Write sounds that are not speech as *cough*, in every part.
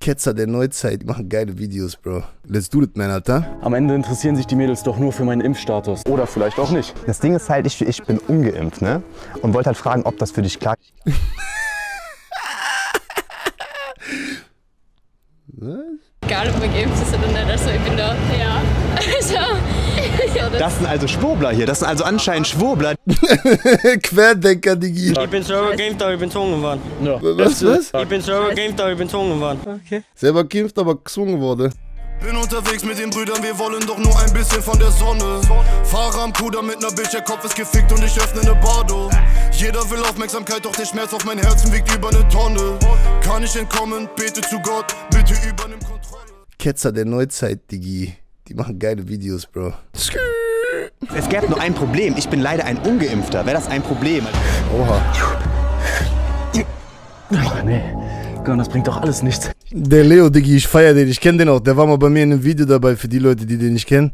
Ketzer der Neuzeit, die machen geile Videos, Bro. Let's do it, man, Alter. Am Ende interessieren sich die Mädels doch nur für meinen Impfstatus. Oder vielleicht auch nicht. Das Ding ist halt, ich, ich bin ungeimpft, ne? Und wollte halt fragen, ob das für dich klar *laughs* Egal, ob man geimpft ist oder nicht, also ich bin da, ja. *laughs* Also, ja, das sind also Schwurbler hier, das sind also anscheinend Schwurbler. *laughs* Querdenker, Digi. Ich bin selber geimpft, aber ich bin gezwungen worden. Was, was? Ich bin selber geimpft, aber ich bin gezwungen worden. Selber geimpft, aber gezwungen wurde. Bin unterwegs mit den Brüdern, wir wollen doch nur ein bisschen von der Sonne. Fahre am Kuder mit ner Bitch, der Kopf ist gefickt und ich öffne ne Bardo. Jeder will Aufmerksamkeit, doch der Schmerz auf mein Herzen wiegt über ne Tonne. Kann ich entkommen, bete zu Gott, bitte übernimm Kontrolle. Ketzer der Neuzeit, Digi. Die machen geile Videos, Bro. Es gäbe nur ein Problem, ich bin leider ein Ungeimpfter. Wäre das ein Problem? Oha. Ach nee, Gott, das bringt doch alles nichts. Der Leo, Diggi, ich feier den. Ich kenne den auch. Der war mal bei mir in einem Video dabei, für die Leute, die den nicht kennen.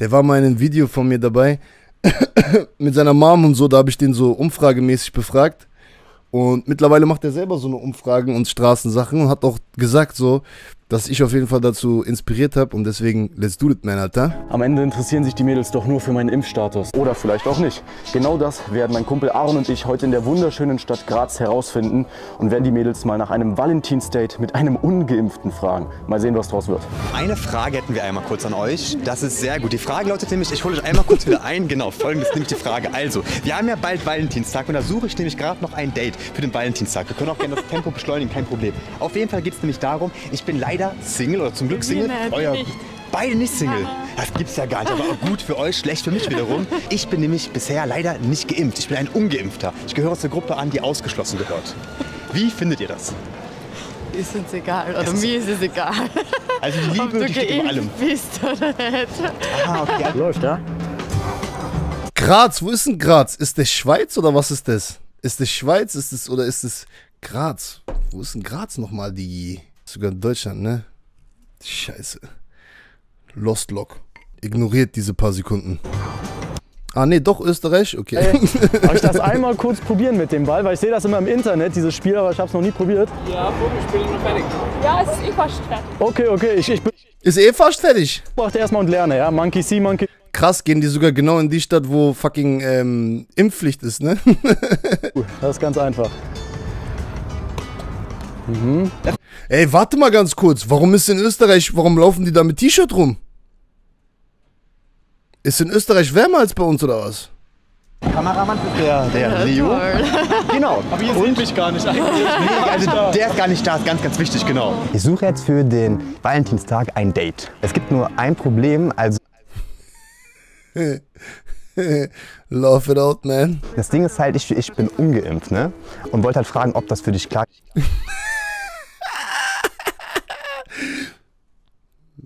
Der war mal in einem Video von mir dabei. *coughs* Mit seiner Mom und so, da habe ich den so umfragemäßig befragt. Und mittlerweile macht er selber so eine Umfragen und Straßensachen und hat auch gesagt so, dass ich auf jeden Fall dazu inspiriert habe und deswegen let's do it, man, Alter. Am Ende interessieren sich die Mädels doch nur für meinen Impfstatus. Oder vielleicht auch nicht. Genau das werden mein Kumpel Aaron und ich heute in der wunderschönen Stadt Graz herausfinden und werden die Mädels mal nach einem Valentinsdate mit einem Ungeimpften fragen. Mal sehen, was draus wird. Eine Frage hätten wir einmal kurz an euch. Das ist sehr gut. Die Frage lautet nämlich, ich hole euch einmal kurz wieder ein. Genau, folgendes ist nämlich die Frage. Also, wir haben ja bald Valentinstag und da suche ich nämlich gerade noch ein Date für den Valentinstag. Wir können auch gerne das Tempo beschleunigen, kein Problem. Auf jeden Fall geht es nämlich darum, ich bin leider Single oder zum Glück Single. Euer, beide nicht Single. Das gibt's ja gar nicht, aber auch gut für euch, schlecht für mich wiederum. Ich bin nämlich bisher leider nicht geimpft. Ich bin ein Ungeimpfter. Ich gehöre zur Gruppe an, die ausgeschlossen gehört. Wie findet ihr das? Ist uns egal, oder mir ist es egal. Also die Liebe, die steht über allem. geimpft bist oder nicht. Ah, okay. *laughs* Läuft, ja? Graz, wo ist denn Graz? Ist das Schweiz oder was ist das? Ist das Schweiz ist das, oder ist das Graz? Wo ist denn Graz nochmal, Digi? Sogar in Deutschland, ne? Scheiße. Lost Lock. Ignoriert diese paar Sekunden. Ah, nee, doch Österreich? Okay. Darf *laughs* ich das einmal kurz probieren mit dem Ball? Weil ich sehe das immer im Internet, dieses Spiel, aber ich habe es noch nie probiert. ja, es ist eh fast fertig. Okay, okay, ich, ich Ist eh fast fertig. beobachte erstmal und lerne, ja? Monkey see, Monkey. Krass, gehen die sogar genau in die Stadt, wo fucking ähm, Impfpflicht ist, ne? *laughs* Das ist ganz einfach. Ey, warte mal ganz kurz. Warum ist in Österreich, warum laufen die da mit T-Shirt rum? Ist in Österreich wärmer als bei uns oder was? Kameramann ist der, der Leo. *laughs* Genau. Aber ihr seht mich gar nicht eigentlich. *laughs* Nee, also der ist gar nicht da, ist ganz, ganz wichtig, genau. Ich suche jetzt für den Valentinstag ein Date. Es gibt nur ein Problem, also *laughs* Love it out, man. das Ding ist halt, ich, ich bin ungeimpft, ne? Und wollte halt fragen, ob das für dich klar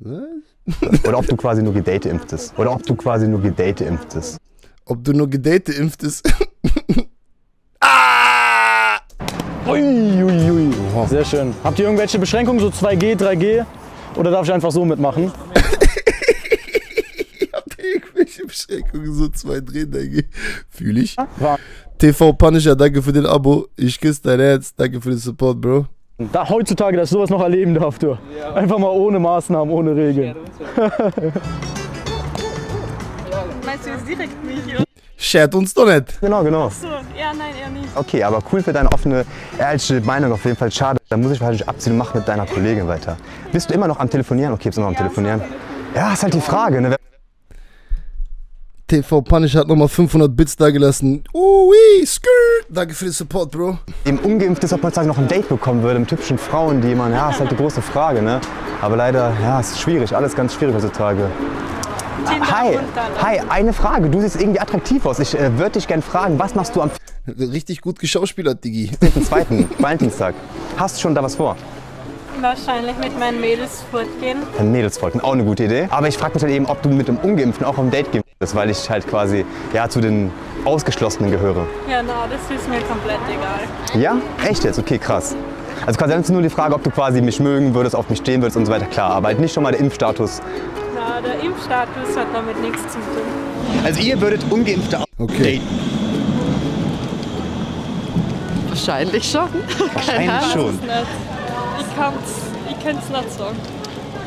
Oder ob du quasi nur gedateimpft Oder ob du quasi nur gedateimpft Ob du nur gedateimpft ist. *laughs* ah! Uiuiui. Sehr schön. Habt ihr irgendwelche Beschränkungen, so 2G, 3G? Oder darf ich einfach so mitmachen? *laughs* Habt ihr irgendwelche Beschränkungen, so zwei Drehen, denke Fühl ich. TV Punisher, danke für den Abo. Ich küsse dein Herz. Danke für den Support, Bro. Da, heutzutage, dass ich sowas noch erleben darf, du. Einfach mal ohne Maßnahmen, ohne Regeln. *laughs* Meinst du jetzt direkt mich? oder? Shared uns doch nicht. Genau, genau. So, ja, nein, eher nicht. Okay, aber cool für deine offene, ehrliche Meinung auf jeden Fall. Schade. Da muss ich wahrscheinlich abziehen und mach mit deiner Kollegin weiter. Bist du immer noch am Telefonieren? Okay, bist du immer noch am Telefonieren? Ja, ist halt die Frage. Ne? TV Punisher hat nochmal 500 Bits da gelassen. Ui, skirt. Danke für den Support, Bro. Eben ungeimpft ist, ob man heutzutage noch ein Date bekommen würde mit typischen Frauen, die man, ja, ist halt die große Frage, ne? Aber leider, ja, ist schwierig, alles ganz schwierig heutzutage. Hi, hi, eine Frage. Du siehst irgendwie attraktiv aus. Ich äh, würde dich gerne fragen, was machst du am Richtig gut geschauspielert, Digi. 4.2. *laughs* Valentinstag? Hast du schon da was vor? Wahrscheinlich mit meinen Mädels fortgehen. Mädels folgen, auch eine gute Idee. Aber ich frage mich halt eben, ob du mit dem Ungeimpften auch auf ein Date gehen würdest, weil ich halt quasi ja, zu den Ausgeschlossenen gehöre. Ja, na, das ist mir komplett egal. Ja? Echt jetzt? Okay, krass. Also quasi dann ist nur die Frage, ob du quasi mich mögen würdest, auf mich stehen würdest und so weiter. Klar, aber halt nicht schon mal der Impfstatus. Na, der Impfstatus hat damit nichts zu tun. Also ihr würdet Ungeimpfte auch Okay. daten? Wahrscheinlich schon. *laughs* Wahrscheinlich schon. Nicht. Ich kann's, ich kann es nicht sagen.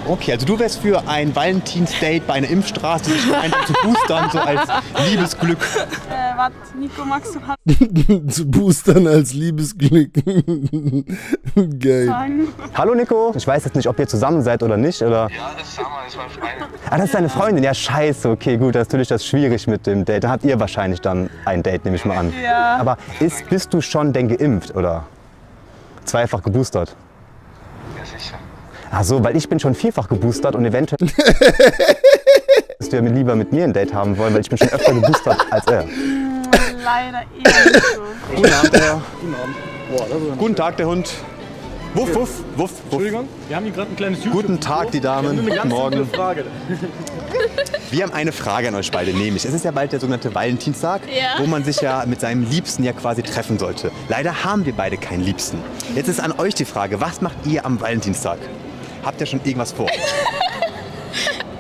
Okay, also du wärst für ein Valentinsdate bei einer Impfstraße, sich einfach zu boostern, so als Liebesglück. Äh, warte, Nico, magst du was *laughs* Zu boostern als Liebesglück. *laughs* Geil. sagen? Hallo Nico. Ich weiß jetzt nicht, ob ihr zusammen seid oder nicht, oder? Ja, das ist Summer, das ist meine Freundin. Ah, das ist deine Freundin. Ja, scheiße. Okay, gut, das ist natürlich das schwierig mit dem Date. Da habt ihr wahrscheinlich dann ein Date, nehme ich mal an. Ja. Aber ist, bist du schon denn geimpft oder zweifach geboostert? Ja, sicher. Ach so, weil ich bin schon vierfach geboostert und eventuell *laughs* dass du ja mit- lieber mit mir ein Date haben wollen, weil ich bin schon öfter geboostert als er. Leider eher nicht so. Guten Abend, der Guten Tag, der Hund. Wuff, wuff, wuff, wuff. Entschuldigung, wir haben hier gerade ein kleines YouTube. Guten Tag, die Damen. Guten Morgen. Frage. Wir haben eine Frage an euch beide, nämlich es ist ja bald der sogenannte Valentinstag, Ja. wo man sich ja mit seinem Liebsten ja quasi treffen sollte. Leider haben wir beide keinen Liebsten. Jetzt ist an euch die Frage, was macht ihr am Valentinstag? Habt ihr schon irgendwas vor? *laughs*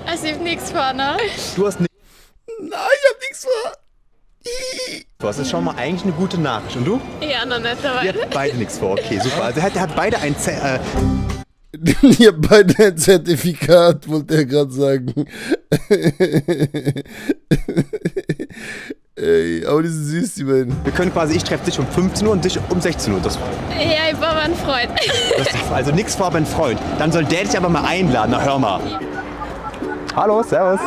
Also ich hab nichts vor, ne? Du hast nichts Nein, ich hab nichts vor. vor. Das ist schon mal eigentlich eine gute Nachricht. Und du? Ja, noch nicht, aber... Ihr habt beide nichts vor. Okay, super. Also er hat, er hat beide ein Z äh, *laughs* Ihr habt beide ein Zertifikat, wollte er gerade sagen. *laughs* Ey, aber die sind süß, die beiden. Wir können quasi, ich treffe dich um 15 Uhr und dich um 16 Uhr. Das, Ja, ich war mein Freund. also nichts vor, aber ein Freund. Dann soll der dich aber mal einladen. Na, hör mal. Hallo, servus.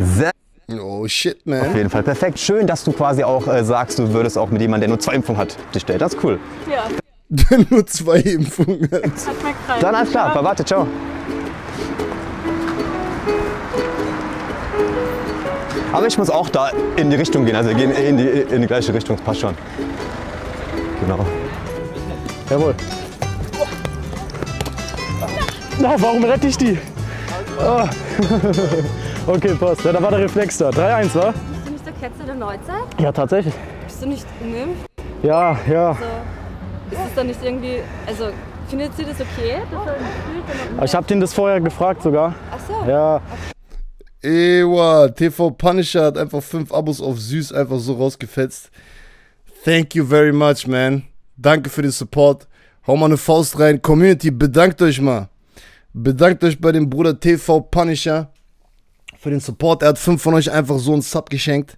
Sehr Oh shit, Auf man. jeden Fall perfekt. Schön, dass du quasi auch äh, sagst, du würdest auch mit jemandem, der nur zwei Impfungen hat, dich daten. Das ist cool. Ja, *laughs* Nur zwei Impfungen. hat. Dann alles klar. Warte, ciao. Aber ich muss auch da in die Richtung gehen. Also wir gehen eh in die, in die gleiche Richtung. Das passt schon. Genau. Jawohl. Na, warum rette ich die? Ah. *laughs* Okay, passt. Ja, da war der Reflex da. 3-1, wa? Bist du nicht der Ketzer der Neuzeit? Ja, tatsächlich. Bist du nicht geimpft? Ja, ja. Ist das dann nicht irgendwie, also findet sie das okay? Dass er dann Aber Ich habe den das vorher gefragt sogar. Ach so. Ja, Ewa, TV Punisher hat einfach fünf Abos auf süß einfach so rausgefetzt. Thank you very much, man. Danke für den Support. Hau mal eine Faust rein. Community, bedankt euch mal. Bedankt euch bei dem Bruder TV Punisher für den Support. Er hat fünf von euch einfach so einen Sub geschenkt.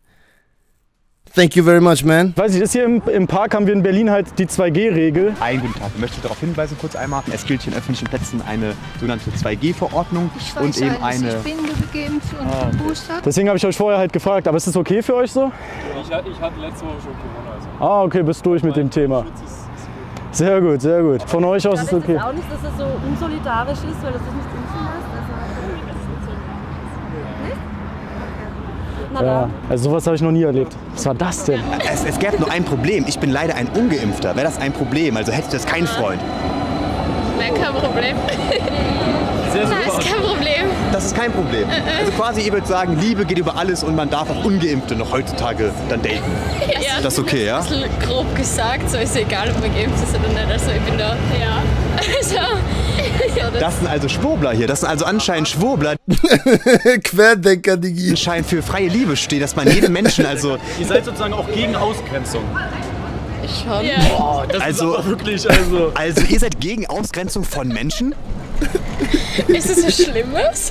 Thank you very much, man. weiß ich, ist hier im, im Park haben wir in Berlin halt die 2G-Regel. Einen guten Tag. Ich möchte darauf hinweisen, kurz einmal, es gilt hier in öffentlichen Plätzen eine sogenannte 2G-Verordnung und eben eine... bin geimpft und Ah, geboostert. Deswegen habe ich euch vorher halt gefragt, aber ist das okay für euch so? Ich, hatte- ich hatte letzte Woche schon Corona. Also. Ah, okay, bist durch mit dem Thema. Sehr gut, sehr gut. Von euch aus ist ist okay. das auch nicht, dass es so unsolidarisch ist, weil das nicht impfen lässt? Also, nicht? Na Ja, also sowas habe ich noch nie erlebt. Was war das denn? Es, es gäbe nur ein Problem. Ich bin leider ein Ungeimpfter. Wäre das ein Problem? Also hätte ich das kein Freund. Nein, kein Problem. Sehr Nein, ist kein Problem. Das ist kein Problem. Also quasi, ihr würdet sagen, Liebe geht über alles und man darf auch Ungeimpfte noch heutzutage dann daten. Ja. Das ist okay, ja? Ein bisschen grob gesagt, so ist egal, ob man geimpft ist oder nicht. Also ich bin da, ja. *laughs* Also, ja, das, Das sind also Schwurbler hier. Das sind also anscheinend Schwurbler, *laughs* die Querdenker, Digi. anscheinend für freie Liebe stehen, dass man jedem Menschen *laughs* also... Ihr seid sozusagen auch gegen Ausgrenzung. schon. Ja. Oh, das Also- ist aber wirklich, also... Also ihr seid gegen Ausgrenzung von Menschen? Ist es so Schlimmes?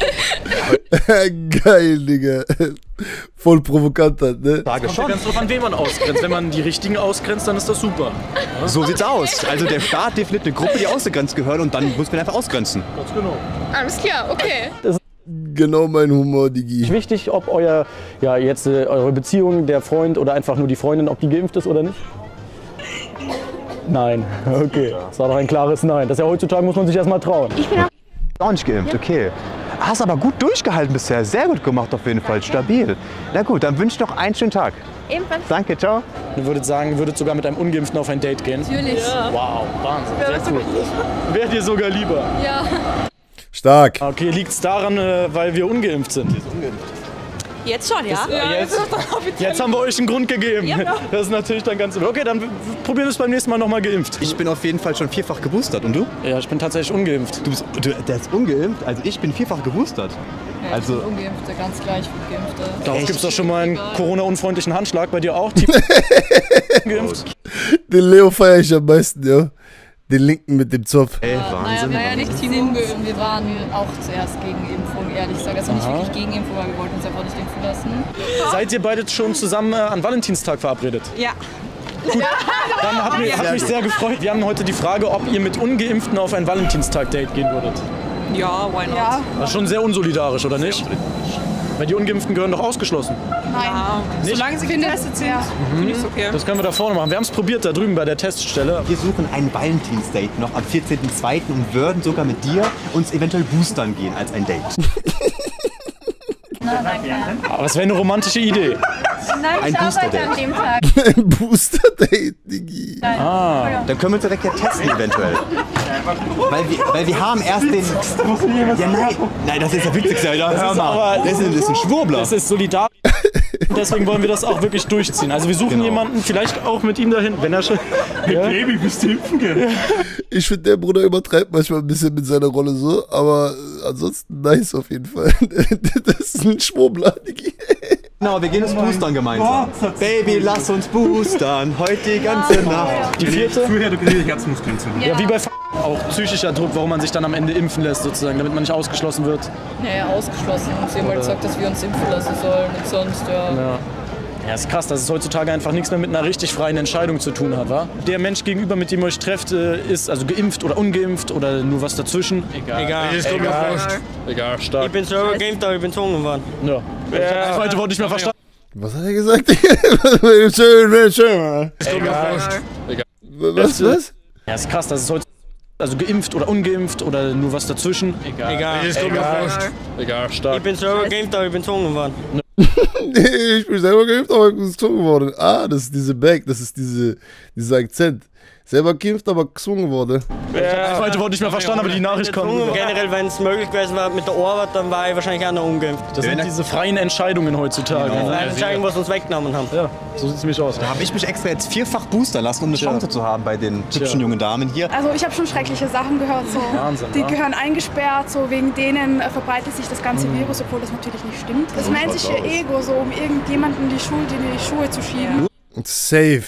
*laughs* Geil, Digga. *laughs* Voll provokant halt, ne? Sage Kommt ja schon. ganz drauf an, wen man ausgrenzt. Wenn man die richtigen ausgrenzt, dann ist das super. So sieht's aus. Also der Staat definiert eine Gruppe, die ausgegrenzt gehören und dann muss man einfach ausgrenzen. Ganz genau. Alles klar, okay. Genau mein Humor, Digi. Wichtig, ob euer, ja, jetzt äh, eure Beziehung, der Freund oder einfach nur die Freundin, ob die geimpft ist oder nicht? Nein, *laughs* okay. Das war doch ein klares Nein. Das ist ja heutzutage, muss man sich erstmal trauen. Auch nicht geimpft, okay. Hast aber gut durchgehalten bisher. Sehr gut gemacht auf jeden Fall. Stabil. Na gut, dann wünsche ich noch einen schönen Tag. Ebenfalls. Danke, ciao. Ihr würdet sagen, ihr würdet sogar mit einem Ungeimpften auf ein Date gehen? Natürlich. Wow, Wahnsinn, sehr cool. Wärt ihr sogar lieber? Ja. Stark. Okay, liegt es daran, äh, weil wir ungeimpft sind? Jetzt schon, ja? Jetzt, jetzt haben wir euch einen Grund gegeben. Das ist natürlich dann ganz... Okay, dann probieren wir es beim nächsten Mal nochmal geimpft. Ich bin auf jeden Fall schon vierfach geboostert. Und du? Ja, ich bin tatsächlich ungeimpft. Du bist du, der ist ungeimpft? Also ich bin vierfach geboostert. Also Ungeimpfte, ganz gleich Geimpfte. Darauf gibt es doch schon mal einen Corona-unfreundlichen Handschlag bei dir auch. *laughs* Team geimpft. Den Leo feiere ich am meisten, ja. Den linken mit dem Zopf. Ey, Naja, Wahnsinn. wir, waren nicht Sind- ungeimpft. wir waren auch zuerst gegen Impfung, ehrlich gesagt. Also nicht wirklich gegen Impfung, aber wir wollten uns einfach nicht impfen lassen. Seid ihr beide schon zusammen äh, an Valentinstag verabredet? Ja. Dann hat mich, hat mich sehr gefreut. Wir haben heute die Frage, ob ihr mit Ungeimpften auf ein Valentinstag-Date gehen würdet. Ja, why not? Ja. Das ist schon sehr unsolidarisch, oder nicht? Weil die Ungeimpften gehören doch ausgeschlossen. Nein. Nicht? Solange sie getestet sind, finde ich es okay. Das können wir da vorne machen. Wir haben es probiert da drüben bei der Teststelle. Wir suchen ein Valentinsdate noch am 14.02. und würden sogar mit dir uns eventuell boostern gehen als ein Date. *laughs* Aber es wäre eine romantische Idee. Nein, Ein ich arbeite Booster-Date. an dem Tag. *laughs* Ein Booster-Date, Digi. Ah. Dann können wir direkt ja testen eventuell. Weil wir, weil wir haben erst den... Ja, nein. Nein, das ist der witzigste. Alter. Das Hör ist mal. aber- Das ist, das ist ein Schwurbler. Das ist solidarisch. Deswegen wollen wir das auch wirklich durchziehen. Also wir suchen Genau. jemanden, vielleicht auch mit ihm dahin, wenn er schon. Ja? Baby, bist du impfen gehen? Ich finde, der Bruder übertreibt manchmal ein bisschen mit seiner Rolle so, aber ansonsten nice auf jeden Fall. *laughs* Das ist ein Schwurbler. Genau, wir gehen uns boostern gemeinsam. Baby, lass uns boostern. Heute die ganze Nacht. Die vierte? Früher, du kriegst Herzmuskelentzündung. Ja, wie bei F auch psychischer Druck, warum man sich dann am Ende impfen lässt, sozusagen, damit man nicht ausgeschlossen wird. Naja, ausgeschlossen. Sie haben halt gesagt, dass wir uns impfen lassen sollen und sonst, ja. Ja. Ja, ist krass, dass es heutzutage einfach nichts mehr mit einer richtig freien Entscheidung zu tun hat, wa? Der Mensch gegenüber, mit dem ihr euch trefft, äh, ist also geimpft oder ungeimpft oder nur was dazwischen. Egal. Egal. Egal. Egal, stark. Ich bin selber geimpft, aber ich bin gezwungen worden. Ja. Das zweite Wort nicht mehr verstanden. Was hat er gesagt? *laughs* schön, schön, Mann. Egal. Was, was? Ja, ist krass, dass es heutzutage also geimpft oder ungeimpft oder nur was dazwischen. Egal. Egal. Egal, stark. *laughs* Ich bin selber geimpft, aber ich bin gezwungen worden. Nee, ich bin selber geimpft, aber gezwungen worden. Ah, das ist diese Back, das ist diese, dieser Akzent. Selber geimpft, aber gezwungen worden. Das zweite Wort nicht mehr verstanden, aber die Nachricht kommt. Gezwungen. Generell, wenn es möglich gewesen wäre mit der Arbeit, dann war ich wahrscheinlich auch noch ungeimpft. Das sind diese freien Entscheidungen heutzutage. Eine Ne? Entscheidung, was uns weggenommen haben. Ja, so sieht es mich aus. Da habe ich mich extra jetzt vierfach boostern lassen, um eine Tja. Chance zu haben bei den hübschen jungen Damen hier. Also ich habe schon schreckliche Sachen gehört. So. Wahnsinn, die ja. gehören eingesperrt, so wegen denen äh, verbreitet sich das ganze Virus, obwohl das natürlich nicht stimmt. Das menschliche Ego, so um irgendjemanden die Schuld in die Schuhe zu schieben. Safe.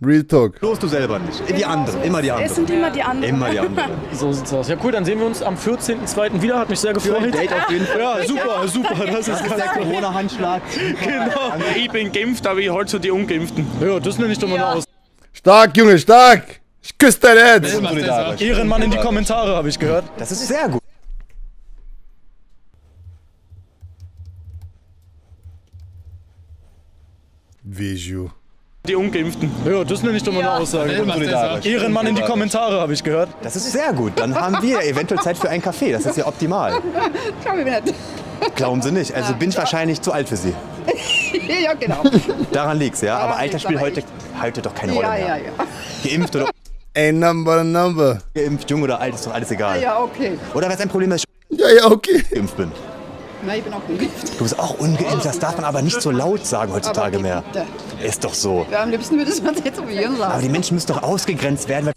Real Talk. Bloß du selber nicht. Die anderen, immer die Es anderen. sind immer die anderen. Immer die anderen. *laughs* So sieht's aus. Ja, cool, dann sehen wir uns am 14.02. wieder. Hat mich sehr gefreut. Date auf jeden Fall. Ja, super, super. Das ist Das ist der Corona-Handschlag. genau. Ich bin geimpft, aber ich halte so die Ungeimpften. Ja, das nenne ich doch mal aus. Stark, Junge, stark. Ich küsse dein Herz. Ehrenmann in die Kommentare, habe ich gehört. Das ist sehr gut. Viju. Die Ungeimpften. Ja, das nenne ich doch mal eine Aussage. Unsolidarisch. Ehrenmann in die Kommentare, habe ich gehört. Das ist sehr gut. Dann haben wir eventuell Zeit für einen Kaffee. Das ist ja optimal. *laughs* Nicht. Glauben Sie nicht. Also bin ich wahrscheinlich zu alt für Sie. *laughs* ja, genau. Daran liegt's, ja. Aber Alter spielt heute, heute doch keine Rolle mehr. ja. *laughs* Geimpft oder A number, number. geimpft, jung oder alt, ist doch alles egal. Ja, okay. Oder wäre es ein Problem, dass ich Ja, ja, okay. geimpft bin? Nein, ich bin auch ungeimpft. Du bist auch ungeimpft, das darf man aber nicht so laut sagen heutzutage mehr. Ist doch so. Ja, am liebsten würde es man tätowieren Aber lassen. die Menschen müssen doch ausgegrenzt werden,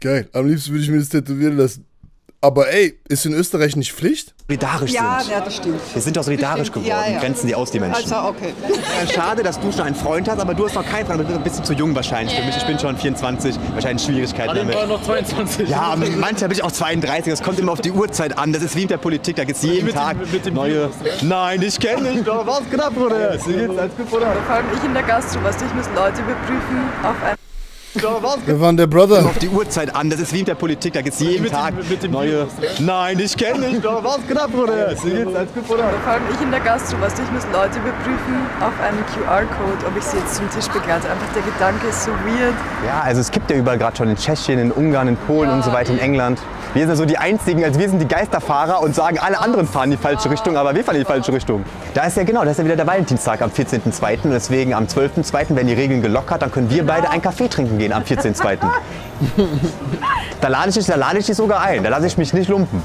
Geil. Am liebsten würde ich mir das tätowieren lassen. Aber ey, ist in Österreich nicht Pflicht? solidarisch Ja, sind. ja, das stimmt. Wir sind doch solidarisch *laughs* Bestimmt, geworden, ja, ja. grenzen die aus, die Menschen. Also, okay. Schade, dass du schon einen Freund hast, aber du hast noch keinen Freund. Du bist ein bisschen zu jung wahrscheinlich für mich. Ich bin schon 24, wahrscheinlich Schwierigkeiten damit. noch 22. Ja, manchmal bin ich auch 32. Das kommt immer auf die Uhrzeit an. Das ist wie mit der Politik. Da gibt es jeden Mit dem- Tag mit dem neue. Nein, ich kenne dich doch. Was knapp, Bruder? Wie geht's? Alles gut, Bruder? Vor allem ich in der Gastro, du, ich muss Leute überprüfen auf ein Wir waren der Brother. auf die Uhrzeit an. Das ist wie mit der Politik. Da gibt es jeden Mit dem- Tag mit dem neue. Nein, ich kenne dich doch. Was knapp, Bruder? Wie geht's? Alles gut, Bruder? Vor allem ich in der Gastro, weißt du, ich muss Leute überprüfen auf einen QR-Code, ob ich sie jetzt zum Tisch begleite. Einfach der Gedanke ist so weird. Ja, also es gibt ja überall gerade schon in Tschechien, in Ungarn, in Polen und so weiter, in England. Wir sind ja so die Einzigen, also wir sind die Geisterfahrer und sagen, alle anderen fahren in die falsche Richtung, aber wir fahren in die falsche Richtung. Da ist ja genau, da ist ja wieder der Valentinstag am 14.02. und deswegen am 12.02. werden die Regeln gelockert, dann können wir beide einen Kaffee trinken gehen am 14.02. *laughs* Da lade ich dich, da lade ich dich sogar ein, da lasse ich mich nicht lumpen.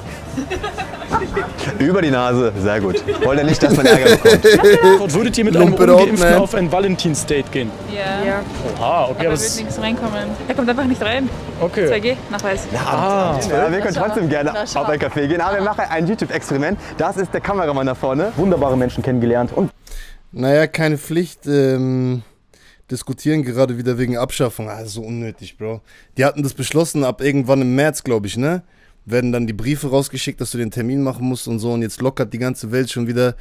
*laughs* Über die Nase, sehr gut. Wollt ihr nicht, dass man Ärger bekommt? *laughs* Und würdet ihr mit einem Ungeimpften auf ein Valentinsdate gehen? Ja. ja. Ah, okay, aber Da wird nichts reinkommen. Er kommt einfach nicht rein. okay. 2G-Nachweis. Ah, ja, wir können trotzdem gerne auf ein Café gehen, aber wir machen ein YouTube-Experiment. Das ist der Kameramann da vorne. Wunderbare Menschen kennengelernt und Naja, keine Pflicht. Ähm, diskutieren gerade wieder wegen Abschaffung. Ah, so unnötig, Bro. Die hatten das beschlossen ab irgendwann im März, glaube ich, ne? Werden dann die Briefe rausgeschickt, dass du den Termin machen musst und so. Und jetzt lockert die ganze Welt schon wieder.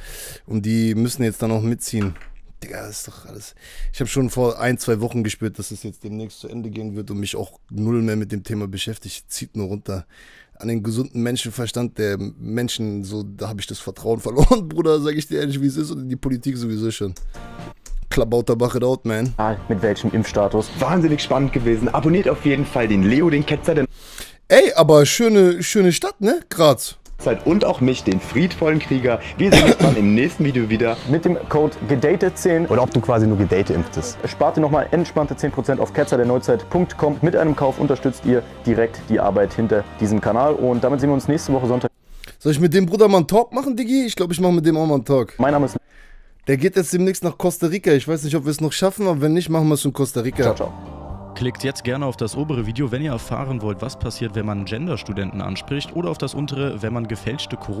Und die müssen jetzt dann auch mitziehen. Digga, das ist doch alles. Ich habe schon vor ein, zwei Wochen gespürt, dass es jetzt demnächst zu Ende gehen wird und mich auch null mehr mit dem Thema beschäftigt. Zieht nur runter. An den gesunden Menschenverstand der Menschen, so, da habe ich das Vertrauen *laughs* verloren, Bruder, sage ich dir ehrlich, wie es ist. Und in die Politik sowieso schon. Klabauter Bach it out, man. Mit welchem Impfstatus? Wahnsinnig spannend gewesen. Abonniert auf jeden Fall den Leo, den Ketzer, der Ey, aber schöne, schöne Stadt, ne? Graz. Zeit und auch mich, den friedvollen Krieger. Wir sehen uns dann im nächsten Video wieder. Mit dem Code GEDATED10 Oder ob du quasi nur gedate-impftest. spart ihr nochmal entspannte 10% auf ketzerderneuzeit.com. Mit einem Kauf unterstützt ihr direkt die Arbeit hinter diesem Kanal. Und damit sehen wir uns nächste Woche Sonntag. Soll ich mit dem Bruder mal einen Talk machen, Diggi? Ich glaube, ich mache mit dem auch mal einen Talk. Mein Name ist Der geht jetzt demnächst nach Costa Rica. Ich weiß nicht, ob wir es noch schaffen, aber wenn nicht, machen wir es in Costa Rica. Ciao, ciao. Klickt jetzt gerne auf das obere Video, wenn ihr erfahren wollt, was passiert, wenn man Genderstudenten anspricht oder auf das untere, wenn man gefälschte Corona